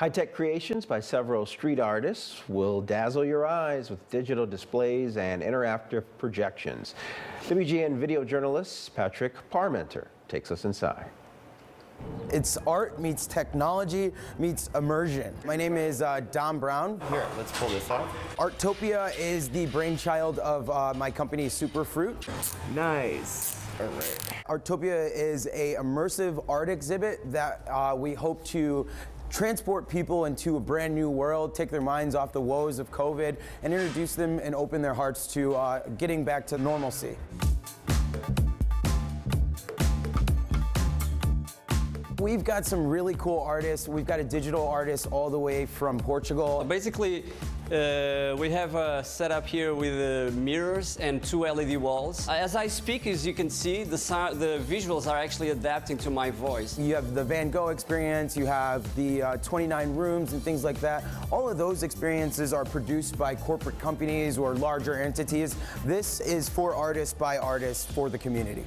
High-tech creations by several street artists will dazzle your eyes with digital displays and interactive projections. WGN video journalist Patrick Parmenter takes us inside. It's art meets technology meets immersion. My name is uh, Dom Brown. Here, let's pull this out. Artopia is the brainchild of uh, my company Superfruit. Nice. All right. Artopia is a immersive art exhibit that uh, we hope to transport people into a brand new world, take their minds off the woes of COVID, and introduce them and open their hearts to uh, getting back to normalcy. We've got some really cool artists. We've got a digital artist all the way from Portugal. Basically, uh, we have a setup here with uh, mirrors and two LED walls. Uh, as I speak, as you can see, the, the visuals are actually adapting to my voice. You have the Van Gogh experience, you have the uh, 29 rooms and things like that. All of those experiences are produced by corporate companies or larger entities. This is for artists by artists for the community.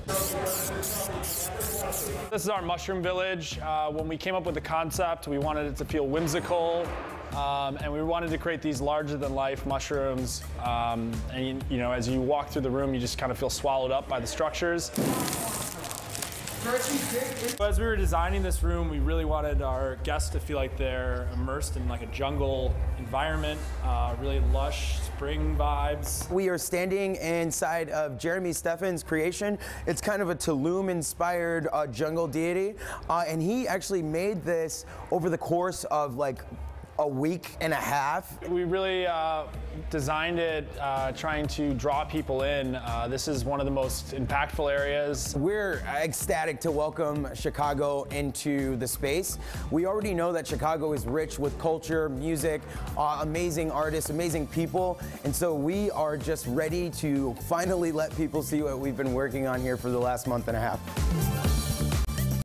This is our mushroom village. Uh, when we came up with the concept, we wanted it to feel whimsical, um, and we wanted to create these larger-than-life mushrooms. Um, and you know, as you walk through the room, you just kind of feel swallowed up by the structures. As we were designing this room, we really wanted our guests to feel like they're immersed in like a jungle environment, uh, really lush spring vibes. We are standing inside of Jeremy Steffen's creation. It's kind of a Tulum-inspired uh, jungle deity, uh, and he actually made this over the course of like a week and a half. We really uh, designed it uh, trying to draw people in. Uh, this is one of the most impactful areas. We're ecstatic to welcome Chicago into the space. We already know that Chicago is rich with culture, music, uh, amazing artists, amazing people, and so we are just ready to finally let people see what we've been working on here for the last month and a half.